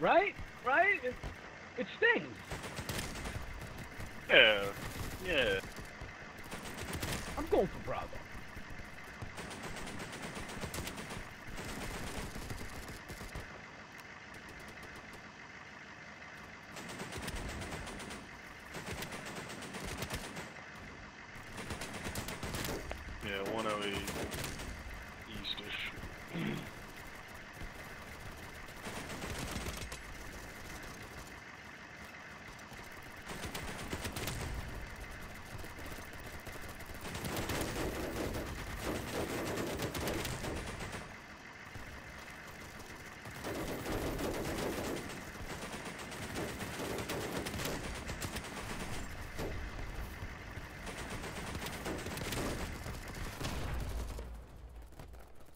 right? Right? It, it stings. Yeah. Yeah. I'm going for Bravo. Yeah, 108.